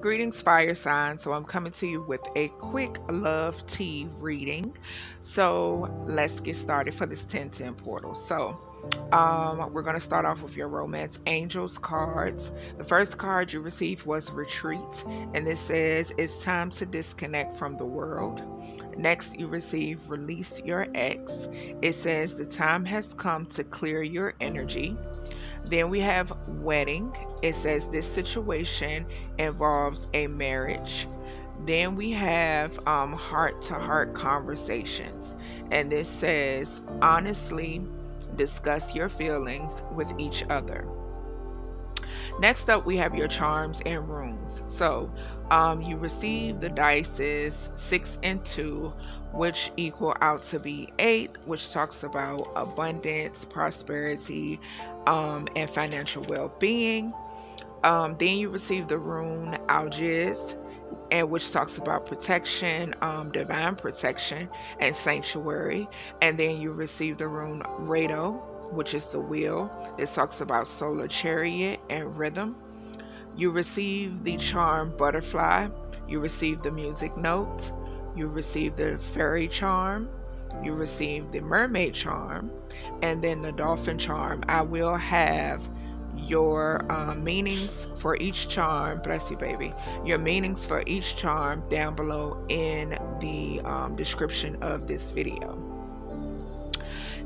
Greetings, fire sign. So, I'm coming to you with a quick love tea reading. So, let's get started for this 1010 portal. So, um, we're going to start off with your romance angels cards. The first card you received was retreat, and this says it's time to disconnect from the world. Next, you receive release your ex. It says the time has come to clear your energy. Then we have wedding. It says this situation involves a marriage. Then we have heart to heart conversations. And this says honestly discuss your feelings with each other. Next up, we have your charms and runes. So, um, you receive the dices six and two, which equal out to be eight, which talks about abundance, prosperity, um, and financial well being. Um, then you receive the rune Algiz, and which talks about protection, um, divine protection, and sanctuary. And then you receive the rune Raidho, which is the wheel. It talks about solar chariot and rhythm. You receive the charm butterfly. You receive the music note. You receive the fairy charm. You receive the mermaid charm. And then the dolphin charm. I will have your um, meanings for each charm, bless you, baby, your meanings for each charm down below in the um, description of this video.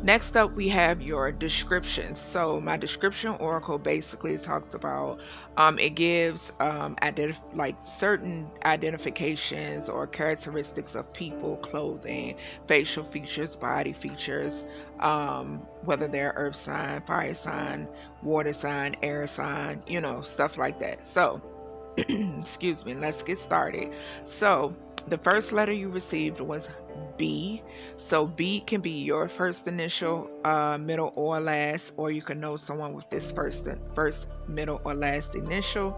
Next up, we have your description. So my description oracle basically talks about, um, it gives um, identif- like certain identifications or characteristics of people, clothing, facial features, body features, um, whether they're earth sign, fire sign, water sign, air sign, you know, stuff like that. So, excuse me, let's get started. So, the first letter you received was B. So B can be your first initial, uh, middle, or last, or you can know someone with this first, first, middle, or last initial.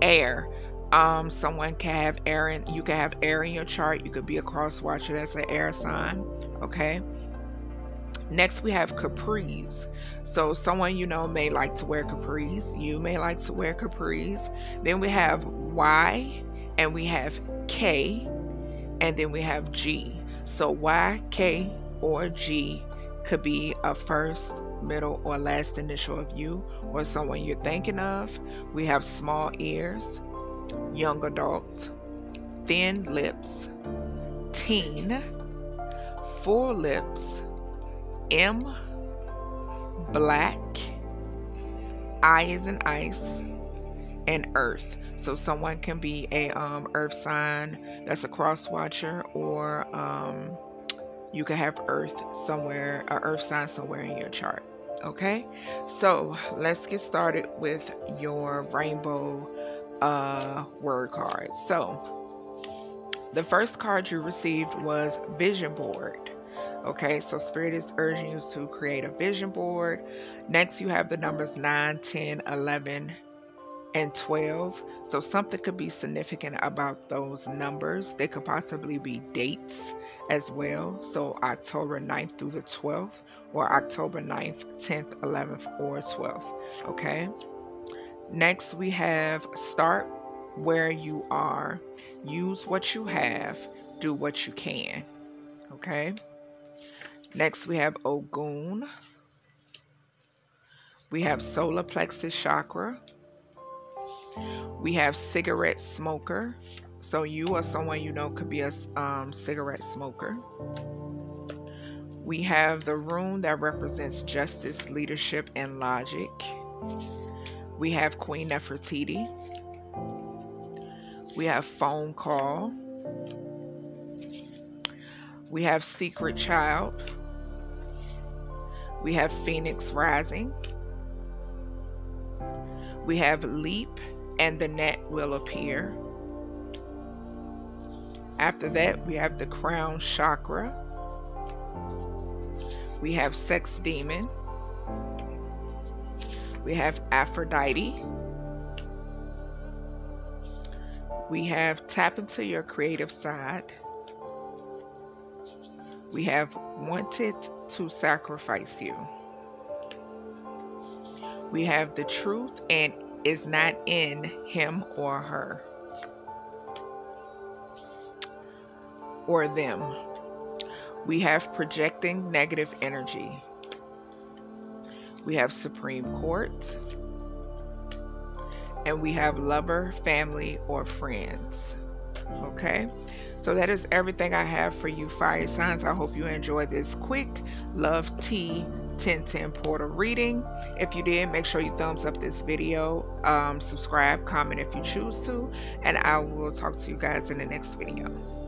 Air. Um, someone can have air in. You can have air in your chart. You could be a cross watcher. That's an air sign. Okay. Next, we have capris. So, someone you know may like to wear capris. You may like to wear capris. Then we have Y and we have K and then we have G. So Y, K, or G could be a first, middle, or last initial of you or someone you're thinking of. We have small ears, young adults, thin lips, teen, full lips, M, black, I is in ice, and earth. So someone can be a um, earth sign that's a cross watcher, or um, you can have earth somewhere, a earth sign somewhere in your chart. Okay, so let's get started with your rainbow uh, word cards. So the first card you received was vision board. Okay, so Spirit is urging you to create a vision board. Next, you have the numbers 9, 10, 11, and 12. So something could be significant about those numbers. They could possibly be dates as well. So October 9th through the 12th, or October 9th, 10th, 11th, or 12th. Okay. Next, we have start where you are, use what you have, do what you can. Okay. Next, we have Ogun. We have solar plexus chakra. We have cigarette smoker. So you or someone you know could be a um, cigarette smoker. We have the rune that represents justice, leadership, and logic. We have Queen Nefertiti. We have phone call. We have secret child. We have Phoenix rising. We have leap and the net will appear. After that, we have the crown chakra. We have sex demon. We have Aphrodite. We have tap into your creative side. We have wanted to sacrifice you. We have the truth and is not in him or her or them. We have projecting negative energy. We have Supreme Court. And we have lover, family, or friends. Okay? So that is everything I have for you, fire signs. I hope you enjoyed this quick love tea 1010 portal reading. If you did, make sure you thumbs up this video, um, subscribe, comment if you choose to, and I will talk to you guys in the next video.